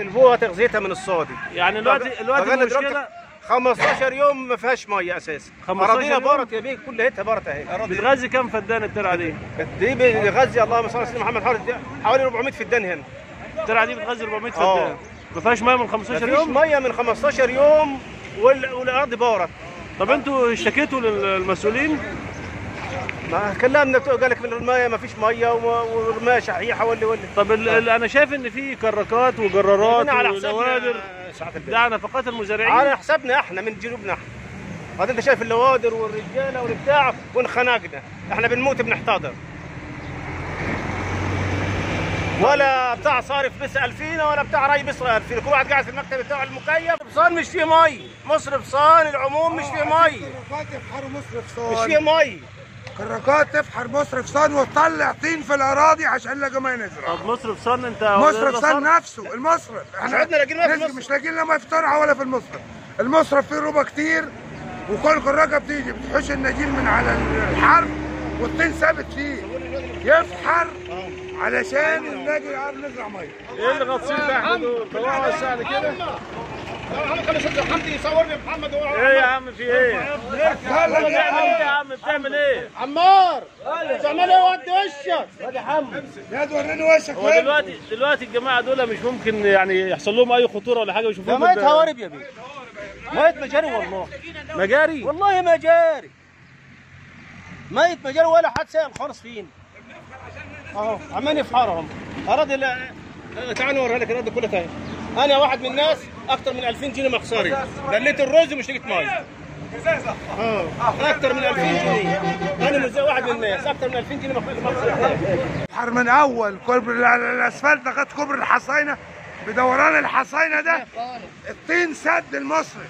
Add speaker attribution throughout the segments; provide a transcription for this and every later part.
Speaker 1: البوها تغذيتها من الصادي
Speaker 2: يعني دلوقتي دلوقتي
Speaker 1: بقالنا
Speaker 2: المشكلة
Speaker 1: 15 يوم ما فيهاش مية أساسا
Speaker 2: 15 أراضينا؟
Speaker 1: بارت يا بيه كل هيتها بارت أهي
Speaker 2: بتغذي كام فدان الترعه دي؟
Speaker 1: دي بتغذي اللهم صل على سيدنا محمد حوالي حوالي 400 فدان هنا
Speaker 2: الترعه دي بتغذي 400
Speaker 1: آه.
Speaker 2: فدان ما فيهاش مية من 15
Speaker 1: مفيش
Speaker 2: يوم؟
Speaker 1: مية من 15 يوم وال- والأرض بارت
Speaker 2: طب أنتوا اشتكيتوا للمسؤولين؟
Speaker 1: ما بتوع قال لك من الميه ما فيش مية وما- والميه شحيحة واللي واللي
Speaker 2: طب أنا شايف إن في كراكات وجرارات
Speaker 1: البيت.
Speaker 2: ده على نفقات المزارعين؟
Speaker 1: على حسابنا إحنا من جيوبنا إحنا. هذا أنت شايف اللوادر والرجالة والبتاع وانخنقنا إحنا بنموت بنحتضر. ولا بتاع صرف بيسال فينا ولا بتاع ري بيسال فينا كل واحد قاعد في المكتب بتاعه المكيف. صان مش فيه مي. مصرف صان العموم مش فيه مي.
Speaker 3: مصرف
Speaker 1: مش فيه مي.
Speaker 3: كراكات تفحر مصرف صان وتطلع طين في الاراضي عشان لقى ما نزرع
Speaker 2: طب مصرف صن انت
Speaker 3: مصرف صان نفسه المصرف إحنا
Speaker 1: عندنا لاقيين في المصرف.
Speaker 3: مش لاقيين لا ما في ترعه ولا في المصرف المصرف فيه ربا كتير وكل كراكه بتيجي بتحش النجيل من على الحرف والطين ثابت فيه يفحر علشان نلاقي عارف نزرع ميه
Speaker 2: إيه اللي غطسين تحت دول؟ طلعوا الساعة كده
Speaker 1: حمدي يصورني محمد
Speaker 2: إيه يا عم في
Speaker 3: إيه؟
Speaker 2: بتعمل إيه؟ يا عم بتعمل إيه؟
Speaker 1: عمار تعمل إيه ودي وشك
Speaker 3: يا توريني وشك.
Speaker 2: هو دلوقتي دلوقتي الجماعة دول مش ممكن يعني يحصل لهم أي خطورة ولا حاجة
Speaker 1: ده
Speaker 2: ويشوفوهم
Speaker 1: ميت
Speaker 2: بال-
Speaker 1: هوارب يا بيه. ميت مجاري والله.
Speaker 2: مجاري؟
Speaker 1: والله مجاري. ميت مجاري ولا حد سائل خالص فينا. أهو عمال يفحرهم. اراضي لا تعال نوريها لك الاراضي كلها تاني أنا واحد من الناس أكثر من 2000 جنيه مخسري. دليت الرز ومش لقيت ميه آه أكثر من 2000 جنيه. أنا مش واحد من الناس. أكثر من 2000 جنيه مخسري.
Speaker 3: بحر من اول كوبري ال- الأسفلت لغاية كوبري الحصينة. بدوران الحصينة ده. الطين سد المصري.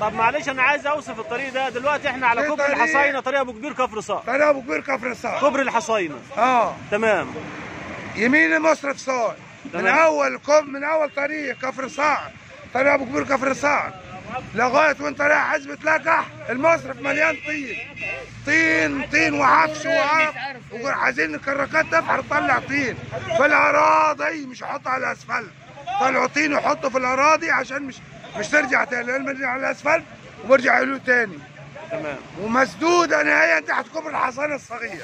Speaker 2: طب معلش أنا عايز أوصف الطريق ده. دلوقتي إحنا على
Speaker 3: في
Speaker 2: كوبري
Speaker 3: طريق.
Speaker 2: الحصاينه طريق أبو كبير كفر صقر
Speaker 3: طريق أبو كبير كفر الصقر
Speaker 2: كوبري الحصاينه
Speaker 3: آه.
Speaker 2: تمام.
Speaker 3: يمين مصرف صاع من. أول كوب من أول طريق كفر صاع. طريق أبو كبير كفر صاع. لغاية وانت رايح عزبة لقح المصرف مليان طين. طين طين وعفش وعرق وعايزين الكراكات تفحر تطلع طين. في الأراضي مش يحطوا على الاسفلت طلعوا طين يحطوا في الأراضي عشان مش مش ترجع تاني. لأن على الاسفلت وبرجع له تاني.
Speaker 2: تمام.
Speaker 3: ومسدودة نهائيا تحت كوبري الحصاينه الصغير.